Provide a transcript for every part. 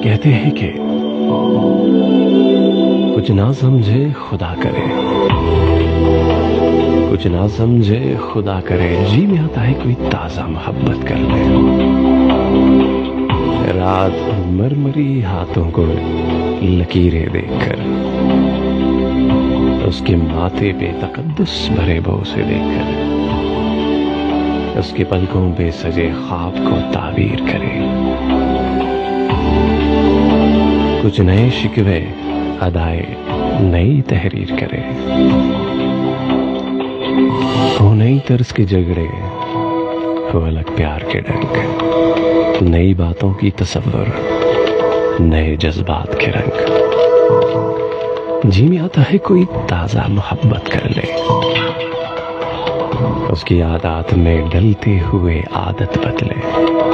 कहते हैं कि कुछ ना समझे खुदा करे। कुछ ना समझे खुदा करे। जी, में आता है कोई ताज़ा मोहब्बत कर ले रात मरमरी हाथों को लकीरें देखकर, उसके माथे पे तकदस भरे से देखकर, उसके पलकों पे सजे ख्वाब को ताबीर करे। कुछ नए शिकवे अदाए नई तहरीर करे। हो नई तर्ज के झगड़े हो अलग प्यार के डंक नई बातों की तस्वर नए जज्बात के रंग। जी में आता है कोई ताज़ा मोहब्बत कर ले उसकी आदत में डलते हुए आदत बदले।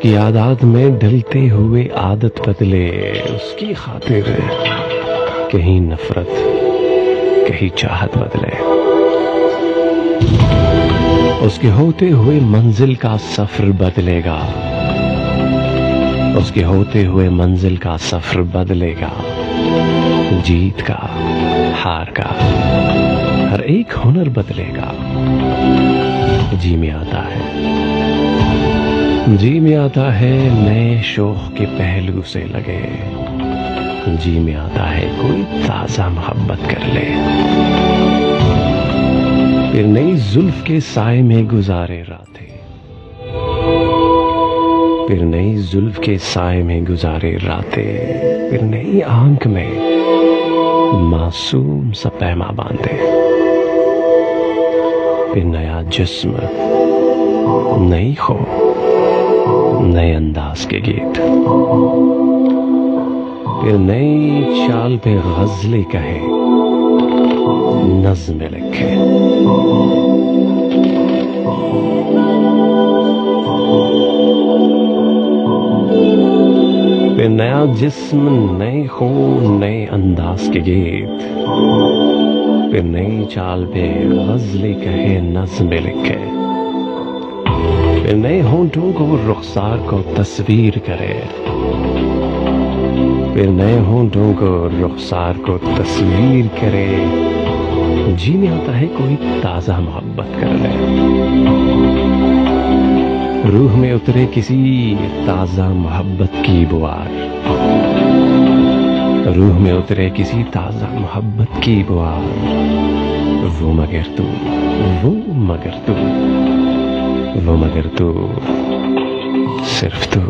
उसकी आदत में डलते हुए आदत बदले, उसकी खातिर कहीं नफरत, कहीं चाहत बदले। उसके होते हुए मंजिल का सफ़र बदलेगा। उसके होते हुए मंजिल का सफ़र बदलेगा। जीत का, हार का, हर एक हुनर बदलेगा। जी में आता है। जी में आता है, नए शोख के पहलू से लगे। जी में आता है, कोई ताज़ा मोहब्बत कर ले। फिर नई जुल्फ के साय में गुजारे रातें। फिर नई जुल्फ के साय में गुजारे रातें। फिर नई आँख में मासूम सा पैमा बांधे। फिर नया जिस्म, नई खो नए अंदाज के गीत। फिर नई चाल पे गजले कहे, नज्म लिखे। फिर नया जिस्म, नए खून, नए अंदाज के गीत। फिर नई चाल पे गजले कहे, नज्म लिखे। नए होंठों को रुखसार को तस्वीर करे। फिर नए होंठों को रुखसार को तस्वीर करे। जी में आता है कोई ताज़ा मोहब्बत कर ले रूह में उतरे किसी ताज़ा मोहब्बत की बुआर। रूह में उतरे किसी ताज़ा मोहब्बत की बुआर। वो मगर तू, वो मगर तू। वो मगर तू सिर्फ़ तू मेरे यार